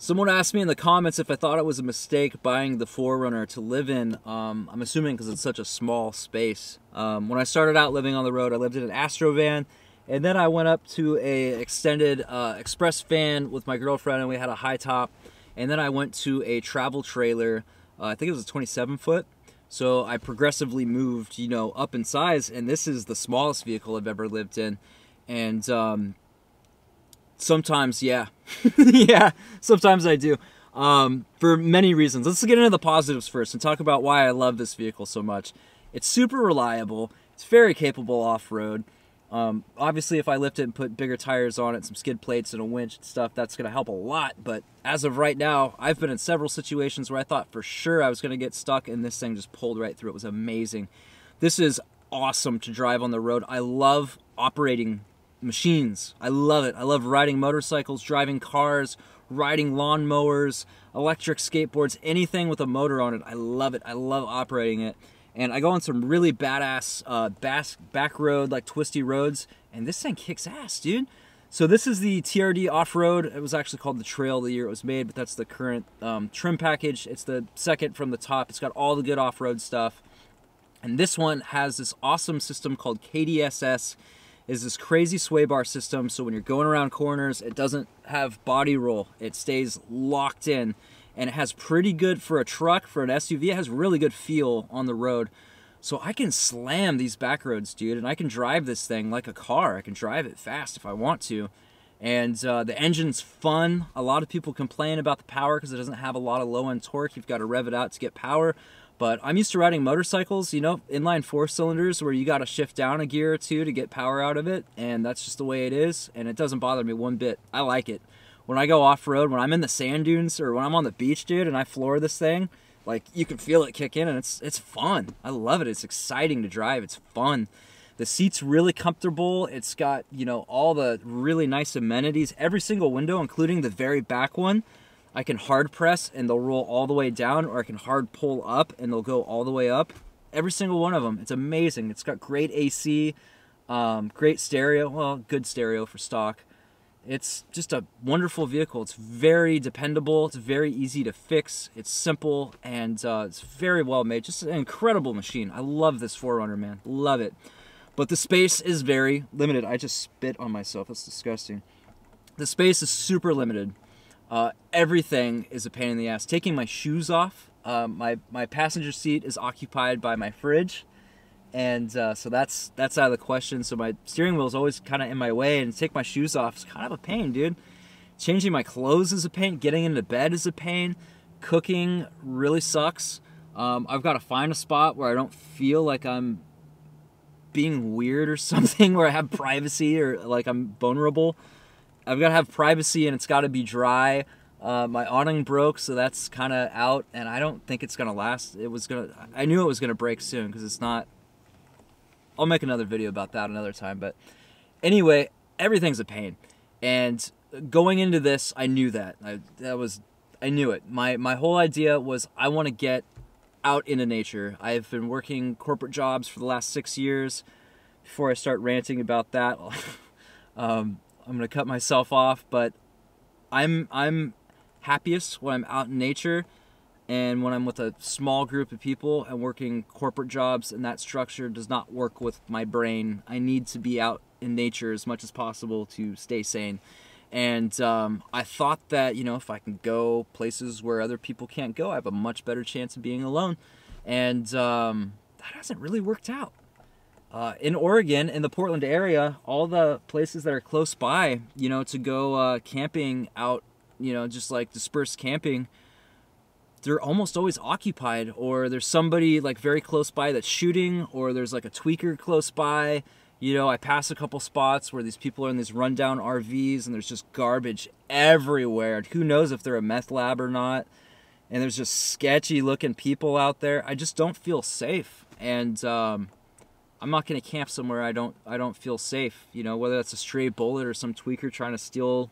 Someone asked me in the comments if I thought it was a mistake buying the 4Runner to live in. Um, I'm assuming because it's such a small space. Um, when I started out living on the road, I lived in an Astro van, and then I went up to a extended uh, express van with my girlfriend, and we had a high top. And then I went to a travel trailer. Uh, I think it was a 27 foot. So I progressively moved, you know, up in size, and this is the smallest vehicle I've ever lived in. And um, Sometimes, yeah. yeah, sometimes I do. Um, for many reasons. Let's get into the positives first and talk about why I love this vehicle so much. It's super reliable. It's very capable off-road. Um, obviously, if I lift it and put bigger tires on it, some skid plates and a winch and stuff, that's going to help a lot. But as of right now, I've been in several situations where I thought for sure I was going to get stuck, and this thing just pulled right through. It was amazing. This is awesome to drive on the road. I love operating machines. I love it. I love riding motorcycles, driving cars, riding lawnmowers, electric skateboards, anything with a motor on it. I love it. I love operating it. And I go on some really badass uh, back, back road, like twisty roads, and this thing kicks ass, dude. So this is the TRD off-road. It was actually called the Trail the year it was made, but that's the current um, trim package. It's the second from the top. It's got all the good off-road stuff. And this one has this awesome system called KDSS is this crazy sway bar system. So when you're going around corners, it doesn't have body roll. It stays locked in and it has pretty good for a truck, for an SUV, it has really good feel on the road. So I can slam these back roads, dude, and I can drive this thing like a car. I can drive it fast if I want to. And uh, the engine's fun. A lot of people complain about the power because it doesn't have a lot of low end torque. You've got to rev it out to get power. But I'm used to riding motorcycles, you know, inline four cylinders where you got to shift down a gear or two to get power out of it. And that's just the way it is. And it doesn't bother me one bit. I like it. When I go off road, when I'm in the sand dunes or when I'm on the beach, dude, and I floor this thing, like you can feel it kick in and it's it's fun. I love it. It's exciting to drive. It's fun. The seat's really comfortable. It's got, you know, all the really nice amenities. Every single window, including the very back one, I can hard press and they'll roll all the way down or I can hard pull up and they'll go all the way up. Every single one of them. It's amazing. It's got great AC, um, great stereo. Well, good stereo for stock. It's just a wonderful vehicle. It's very dependable. It's very easy to fix. It's simple and uh, it's very well made. Just an incredible machine. I love this 4Runner, man. Love it. But the space is very limited. I just spit on myself. That's disgusting. The space is super limited. Uh, everything is a pain in the ass. Taking my shoes off. Uh, my my passenger seat is occupied by my fridge, and uh, so that's that's out of the question. So my steering wheel is always kind of in my way, and take my shoes off is kind of a pain, dude. Changing my clothes is a pain. Getting into bed is a pain. Cooking really sucks. Um, I've got to find a spot where I don't feel like I'm being weird or something, where I have privacy or like I'm vulnerable. I've got to have privacy and it's got to be dry. Uh, my awning broke, so that's kind of out, and I don't think it's gonna last. It was gonna. I knew it was gonna break soon because it's not. I'll make another video about that another time, but anyway, everything's a pain, and going into this, I knew that. I that was. I knew it. My my whole idea was I want to get out into nature. I've been working corporate jobs for the last six years. Before I start ranting about that. um, I'm gonna cut myself off, but I'm I'm happiest when I'm out in nature and when I'm with a small group of people and working corporate jobs and that structure does not work with my brain. I need to be out in nature as much as possible to stay sane. And um, I thought that, you know, if I can go places where other people can't go, I have a much better chance of being alone. And um, that hasn't really worked out. Uh, in Oregon, in the Portland area, all the places that are close by, you know, to go uh, camping out, you know, just like dispersed camping, they're almost always occupied, or there's somebody like very close by that's shooting, or there's like a tweaker close by. You know, I pass a couple spots where these people are in these rundown RVs and there's just garbage everywhere. Who knows if they're a meth lab or not? And there's just sketchy looking people out there. I just don't feel safe. And, um, I'm not going to camp somewhere I don't I don't feel safe. You know, whether that's a stray bullet or some tweaker trying to steal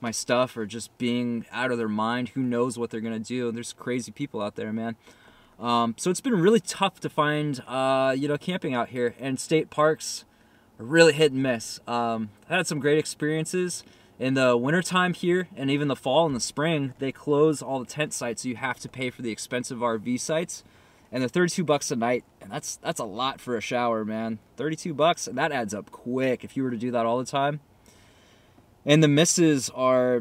my stuff or just being out of their mind. Who knows what they're going to do? There's crazy people out there, man. Um, so it's been really tough to find, uh, you know, camping out here. And state parks are really hit and miss. Um, I had some great experiences, In the wintertime here, and even the fall and the spring, they close all the tent sites, so you have to pay for the expensive RV sites. And they're 32 bucks a night, and that's that's a lot for a shower, man. 32 bucks, and that adds up quick if you were to do that all the time. And the misses are,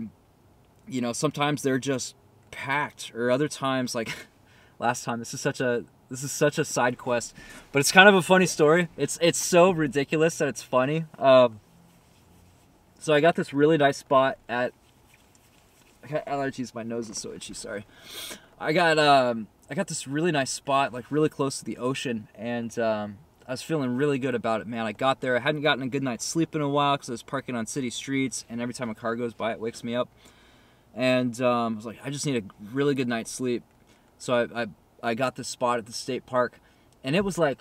you know, sometimes they're just packed, or other times, like last time. This is such a this is such a side quest, but it's kind of a funny story. It's it's so ridiculous that it's funny. Um, so I got this really nice spot at. I got allergies. My nose is so itchy. Sorry. I got um I got this really nice spot, like really close to the ocean, and um, I was feeling really good about it, man. I got there. I hadn't gotten a good night's sleep in a while because I was parking on city streets, and every time a car goes by, it wakes me up. And um, I was like, I just need a really good night's sleep. So I, I I got this spot at the state park, and it was like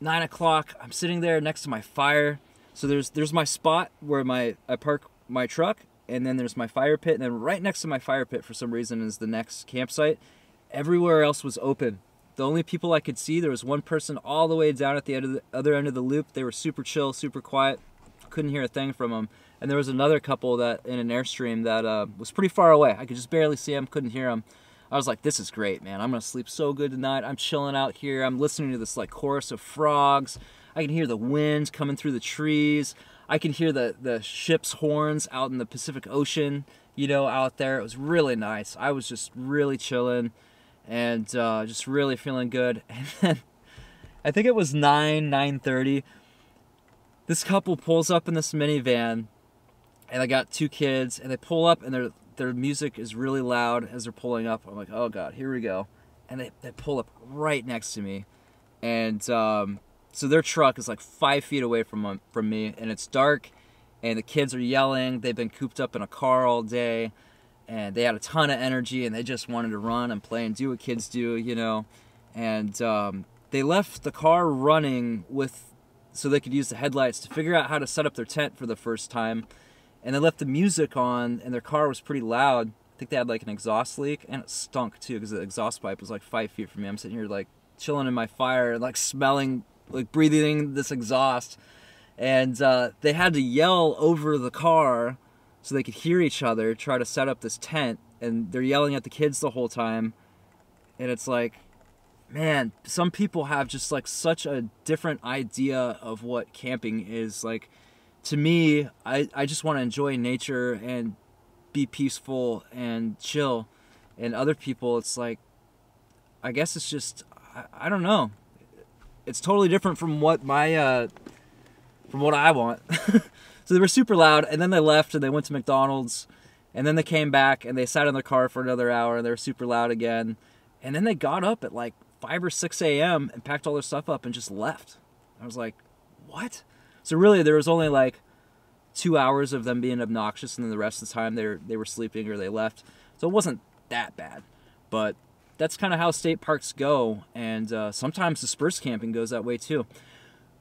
nine o'clock. I'm sitting there next to my fire so there's there's my spot where my I park my truck, and then there's my fire pit, and then right next to my fire pit for some reason is the next campsite. Everywhere else was open. The only people I could see, there was one person all the way down at the, end of the other end of the loop. They were super chill, super quiet. Couldn't hear a thing from them. And there was another couple that in an airstream that uh, was pretty far away. I could just barely see them, couldn't hear them. I was like, this is great, man. I'm gonna sleep so good tonight. I'm chilling out here. I'm listening to this like chorus of frogs. I can hear the wind coming through the trees. I can hear the, the ship's horns out in the Pacific Ocean, you know, out there. It was really nice. I was just really chilling and uh, just really feeling good. And then I think it was 9, 9.30. This couple pulls up in this minivan and I got two kids and they pull up and their, their music is really loud as they're pulling up. I'm like, oh God, here we go. And they, they pull up right next to me. And um, so their truck is like five feet away from from me, and it's dark, and the kids are yelling. They've been cooped up in a car all day, and they had a ton of energy, and they just wanted to run and play and do what kids do, you know. And um, they left the car running with so they could use the headlights to figure out how to set up their tent for the first time. And they left the music on, and their car was pretty loud. I think they had like an exhaust leak, and it stunk too because the exhaust pipe was like five feet from me. I'm sitting here like chilling in my fire, like smelling like breathing this exhaust, and uh, they had to yell over the car so they could hear each other try to set up this tent, and they're yelling at the kids the whole time, and it's like, man, some people have just like such a different idea of what camping is like. To me, I, I just want to enjoy nature and be peaceful and chill. And other people, it's like, I guess it's just, I, I don't know it's totally different from what my uh, from what I want. so they were super loud, and then they left and they went to McDonald's, and then they came back and they sat in their car for another hour and they were super loud again, and then they got up at like five or six a.m. and packed all their stuff up and just left. I was like, what? So really, there was only like two hours of them being obnoxious, and then the rest of the time they were, they were sleeping or they left. So it wasn't that bad, but that's kind of how state parks go, and uh, sometimes dispersed camping goes that way too.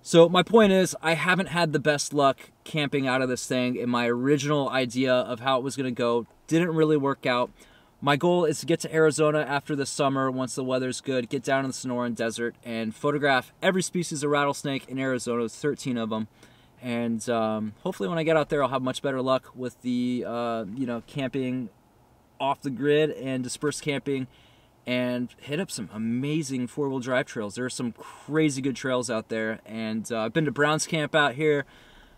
So my point is, I haven't had the best luck camping out of this thing, and my original idea of how it was going to go didn't really work out. My goal is to get to Arizona after the summer, once the weather's good, get down in the Sonoran Desert, and photograph every species of rattlesnake in Arizona. There's 13 of them, and um, hopefully when I get out there, I'll have much better luck with the uh, you know camping off the grid and dispersed camping and hit up some amazing four-wheel drive trails. There are some crazy good trails out there, and uh, I've been to Browns Camp out here.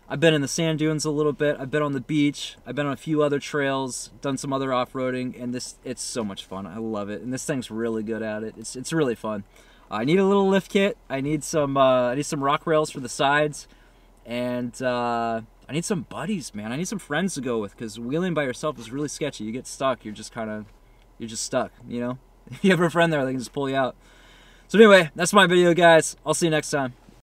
I've been in the sand dunes a little bit. I've been on the beach. I've been on a few other trails, done some other off-roading, and this it's so much fun. I love it, and this thing's really good at it. It's it's really fun. I need a little lift kit. I need some uh, I need some rock rails for the sides, and uh, I need some buddies, man. I need some friends to go with because wheeling by yourself is really sketchy. You get stuck. You're just kind of you're just stuck, you know. If you have a friend there, they can just pull you out. So anyway, that's my video, guys. I'll see you next time.